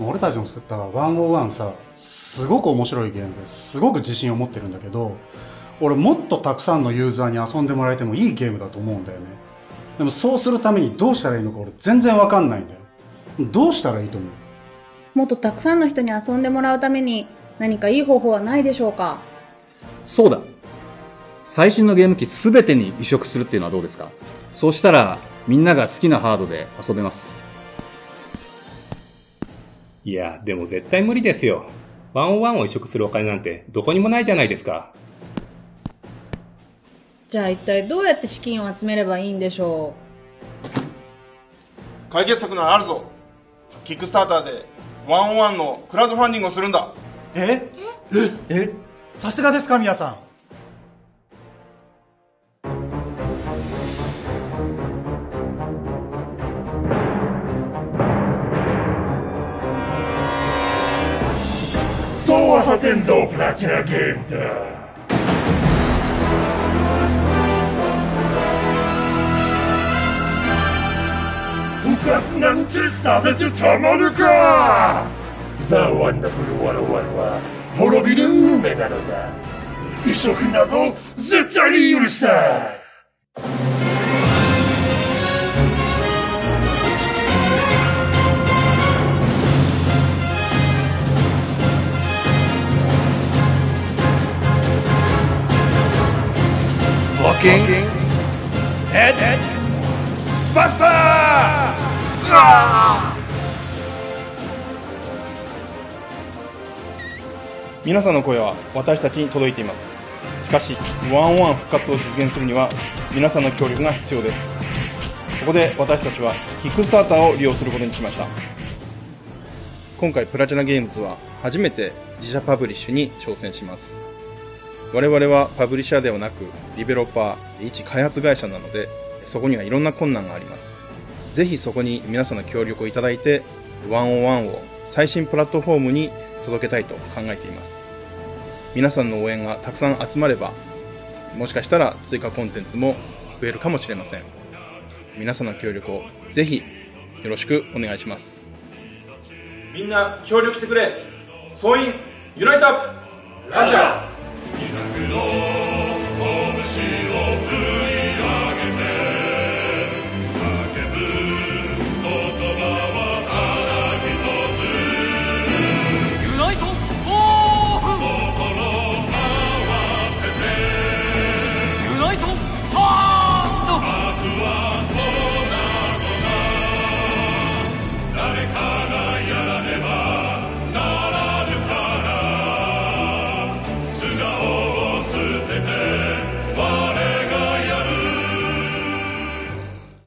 俺たちの作った101さすごく面白いゲームですごく自信を持ってるんだけど俺もっとたくさんのユーザーに遊んでもらえてもいいゲームだと思うんだよね。でもそうするためにどうしたらいいのか俺全然わかんないんだよ。どうしたらいいと思う？もっとたくさんの人に遊んでもらうために何かいい方法はないでしょうか？そうだ。最新のゲーム機すべてに移植するっていうのはどうですか？そうしたら、みんなが好きなハードで遊べます。いや、でも絶対無理ですよ。101を移植するお金なんてどこにもないじゃないですか。じゃあ一体どうやって資金を集めればいいんでしょ解決策ならあるぞ。キックスターターで101のクラウドファンディングをするんだ。え？え？え？さすがですか宮さんそうはさせんぞプラチナゲームだ。復活なんてさせてたまるか。ザ・ワンダフル101は滅びる運命なのだ。移植なぞ絶対に許さん。ワキンヘッバスター皆さんの声は私たちに届いています。しかしワンワン復活を実現するには皆さんの協力が必要です。そこで私たちはキックスターターを利用することにしました。今回プラチナゲームズは初めて自社パブリッシュに挑戦します我々はパブリッシャーではなくリベロッパー一開発会社なのでそこにはいろんな困難があります。ぜひそこに皆さんの協力をいただいて101を最新プラットフォームに届けたいと考えています。皆さんの応援がたくさん集まればもしかしたら追加コンテンツも増えるかもしれません。皆さんの協力をぜひよろしくお願いします。みんな協力してくれ。総員ユナイトアップラジャー!の拳を振